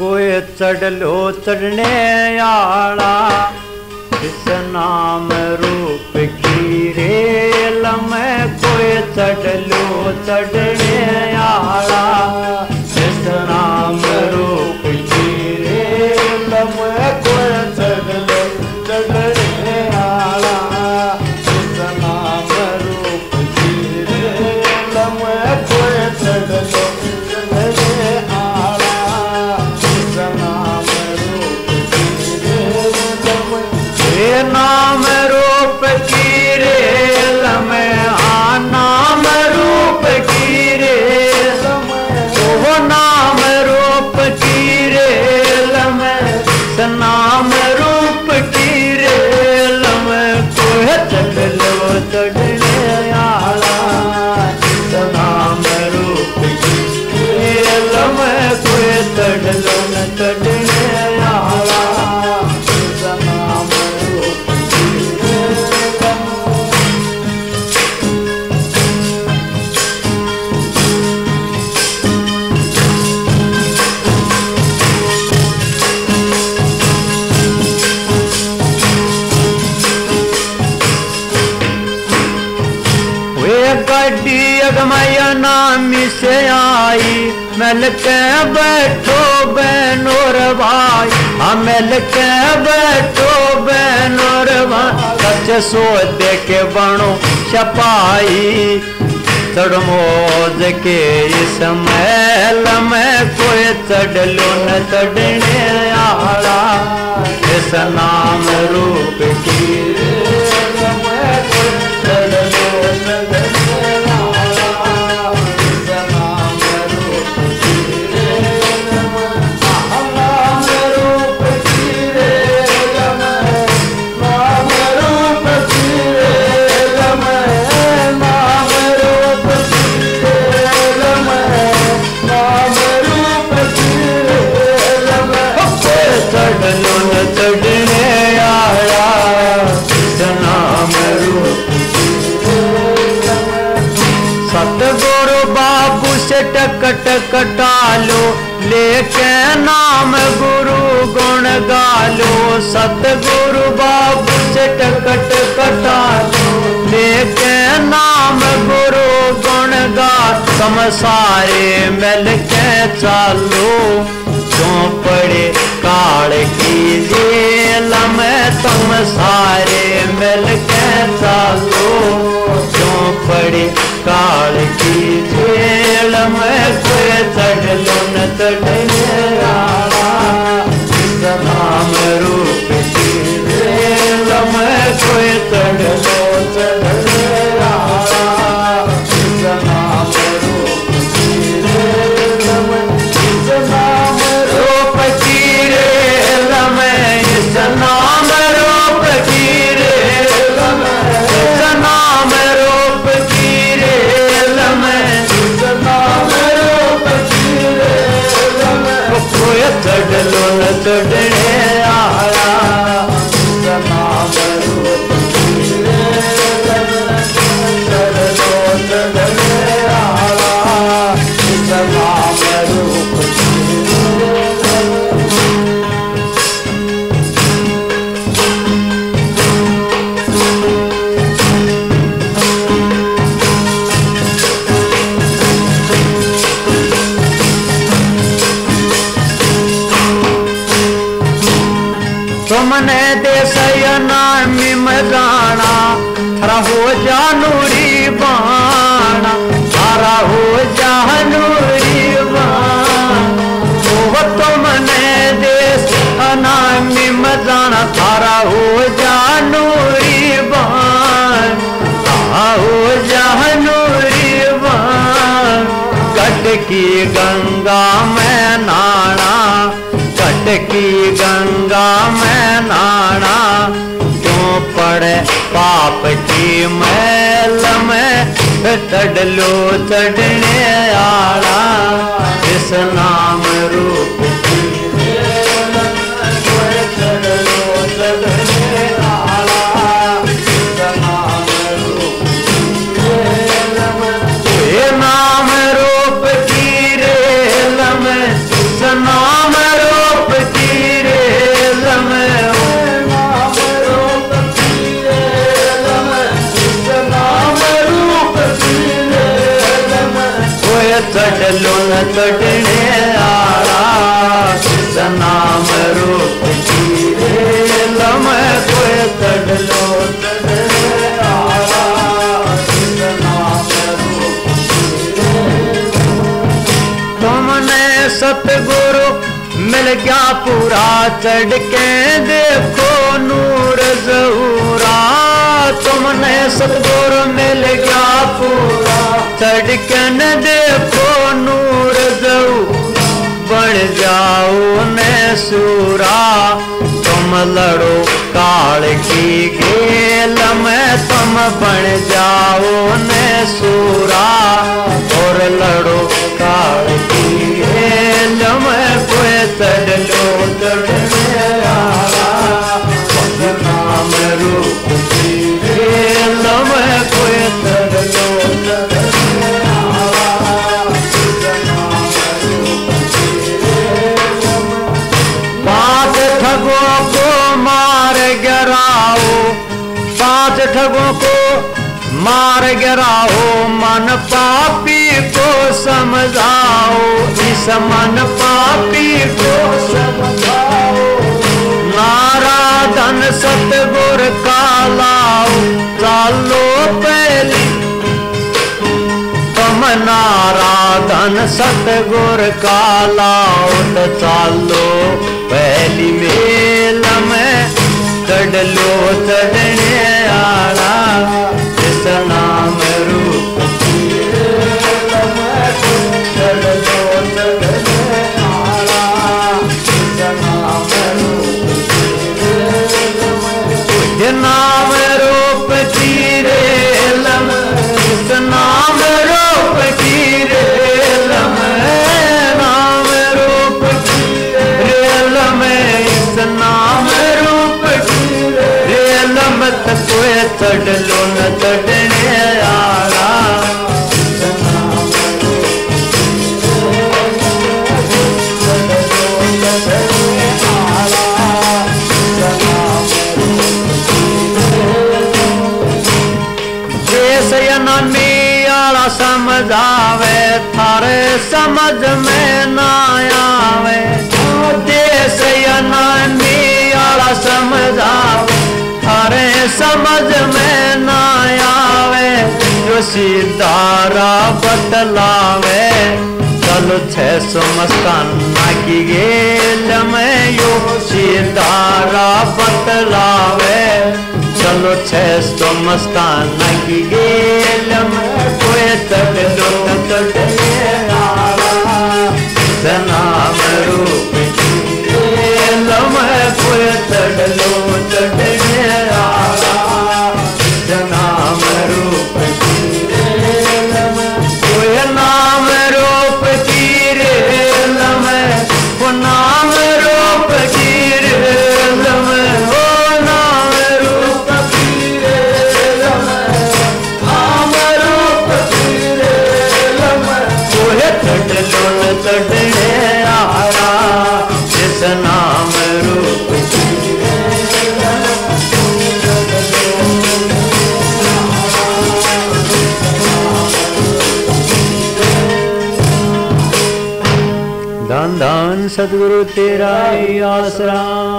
कोई चढ़लो चढ़ने आला। इस नाम रूप की रेल में कोई चढ़लो चढ़ने आला में गड्डी अगमय नामी से आई। मिल के बैठो बहनोर भाई। हम मिल के बैठो बहनोर भाई। सच सो दे के बनो छपाई। चढ़मोज के इस महल में कोई चढ़लो न चढ़ने आला। इस नाम रूप की गालो सतगुरु बाबू से टकट कटालो। लेके नाम गुरु गुण गा तुम सारे मिल के चालो। क्यों पड़े काल की जेल में तुम सारे मिल के चालो। क्यों पड़े काल की जेल में कोई चढ़ लो न चढ़ने में कोई चढ़ मजाना थारा हो जानूरी बाणा हो जानूरी बाणा कट की गंगा में नाना कट की गंगा में नाना क्यों पड़े पाप की मैल में चढ़लो चढ़ने आला इस नाम रूप न तटने आला नाम रूप की लम कोई तड़लो तुमने सतगुरु मिल गया पूरा चढ़ के देखो नूर जहूरा। तुमने सतगुरु मिल गया पूरा चढ़ के न देखो नूर जहू बन जाओ ने सूरा। तुम लड़ो काल की गेल में तुम बन जाओ ने सूरा मार गिराओ, मन पापी को समझाओ। इस मन पापी को समझाओ। नाराधन सतगुर का लाओ। चालो पहली। तुम नाराधन सतगुर का लाओ। तो चालो पहली मेल में चढ़ लो, चढ़ने कोई चढ़ लो न चढ़ने आला समझावे, थारे समझ में ना आवे। देश नानी आला समझावे थारे समझ में ना आवे, जो सीधारा बतलावे। चलो छह सौ मस्ताना की गेल में यो सीधारा बतलावे। चलो छह सौ मस्ताना की गेल में कोई तक लो तक नाम रूप धन धन सदगुरु तेरा आसरा।